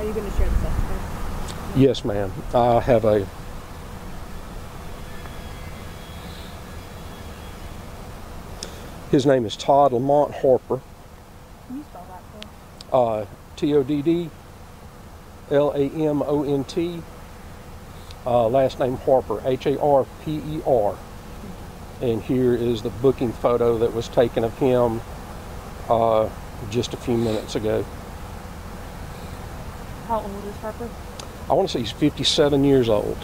Are you going to share the suspect? Yes, ma'am. I have a His name is Todd Lamont Harper. Can you spell that for? Uh, T O D D L A M O N T. Uh, last name Harper, H A R P E R. And here is the booking photo that was taken of him uh, just a few minutes ago. How old is Harper? I want to say he's 57 years old.